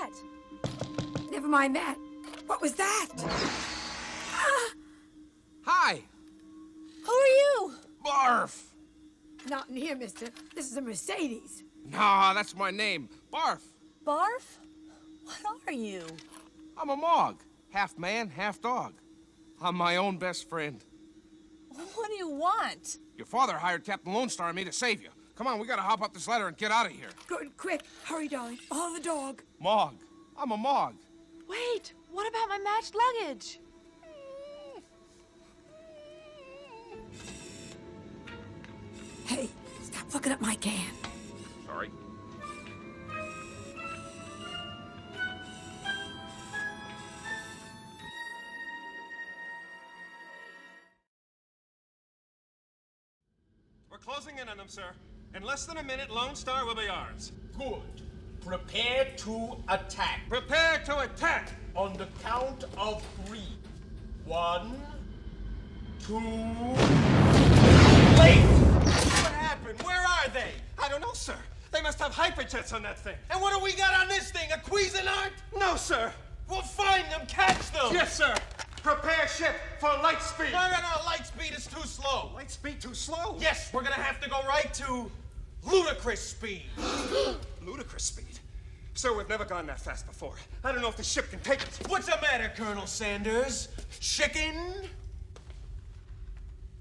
that? Never mind that. What was that? Ah! Hi! Who are you? Barf! Not in here, mister. This is a Mercedes. Nah, that's my name. Barf! Barf? What are you? I'm a Mog. Half man, half dog. I'm my own best friend. What do you want? Your father hired Captain Lone Star and me to save you. Come on, we gotta hop up this ladder and get out of here. Good, quick. Hurry, darling. Follow the dog. Mog. I'm a Mog. Wait, what about my matched luggage? Hey, stop looking at my can. Sorry. We're closing in on them, sir. In less than a minute, Lone Star will be ours. Good. Prepare to attack. Prepare to attack! On the count of three. One, two. Late! What happened? Where are they? I don't know, sir. They must have hyperjets on that thing. And what do we got on this thing? A Cuisinart? No, sir. We'll find them, catch them. Yes, sir. Prepare ship for light speed. No, no, no. Light speed is too slow. Light speed too slow. Yes, we're gonna have to go right to ludicrous speed. Ludicrous speed. Sir, we've never gone that fast before. I don't know if the ship can take it. What's the matter, Colonel Sanders? Chicken?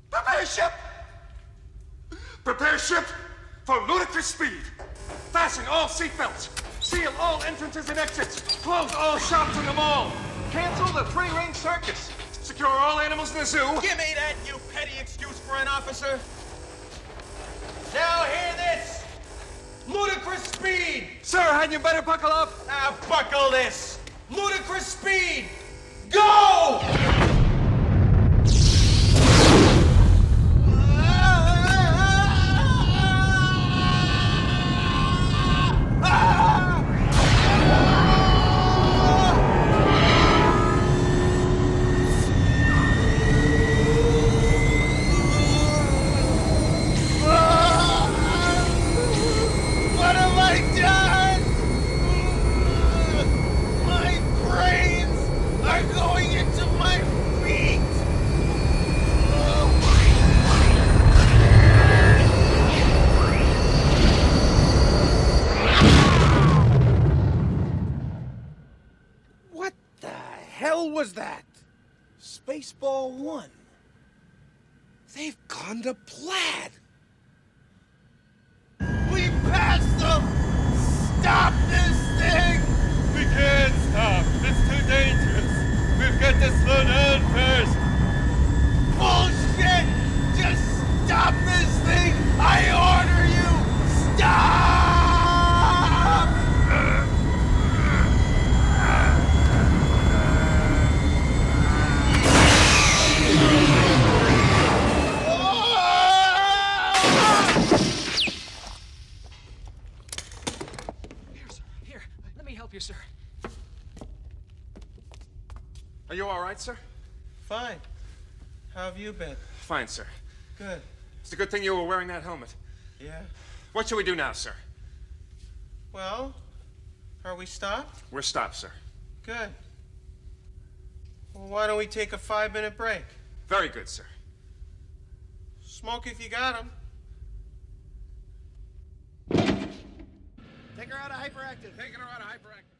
Prepare ship! Prepare ship for ludicrous speed. Fasten all seatbelts. Seal all entrances and exits. Close all shops in the mall. Cancel the three-ring circus. Secure all animals in the zoo. Give me that, you petty excuse for an officer. Now hear this. Ludicrous speed. Sir, hadn't you better buckle up? Now buckle this. Ludicrous speed. Hell was that? Spaceball one. They've gone to plaid. Help you, sir. Are you all right, sir? Fine. How have you been? Fine, sir. Good. It's a good thing you were wearing that helmet. Yeah. What should we do now, sir? Well, are we stopped? We're stopped, sir. Good. Well, why don't we take a five minute break? Very good, sir. Smoke if you got 'em. Take her out of hyperactive. Taking her out of hyperactive.